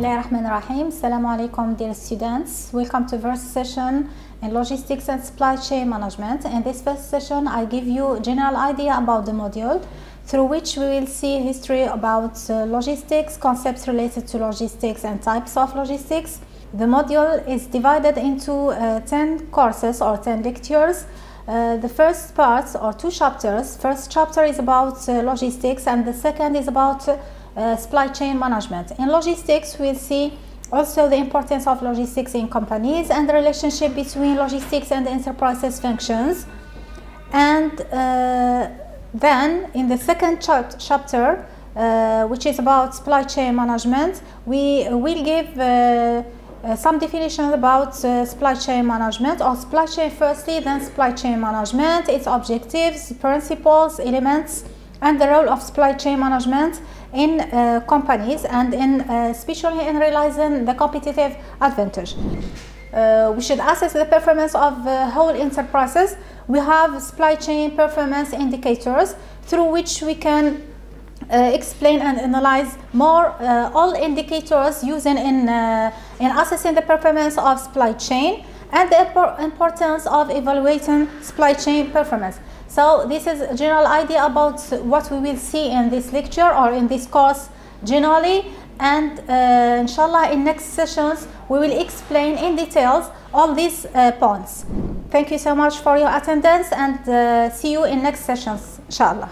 Bismillahirrahmanirrahim. Assalamu alaikum dear students. Welcome to first session in logistics and supply chain management. In this first session I give you a general idea about the module through which we will see history about uh, logistics, concepts related to logistics and types of logistics. The module is divided into uh, 10 courses or 10 lectures. Uh, the first part or two chapters, first chapter is about uh, logistics and the second is about uh, supply chain management. In logistics, we'll see also the importance of logistics in companies and the relationship between logistics and enterprises functions. And uh, then in the second chap chapter, uh, which is about supply chain management, we will give uh, uh, some definitions about uh, supply chain management or supply chain firstly, then supply chain management, its objectives, principles, elements, and the role of supply chain management in uh, companies and in uh, especially in realizing the competitive advantage. Uh, we should assess the performance of the whole enterprises. We have supply chain performance indicators through which we can uh, explain and analyze more uh, all indicators using in, uh, in assessing the performance of supply chain and the importance of evaluating supply chain performance. So this is a general idea about what we will see in this lecture or in this course generally and uh, inshallah in next sessions we will explain in details all these uh, points. Thank you so much for your attendance and uh, see you in next sessions inshallah.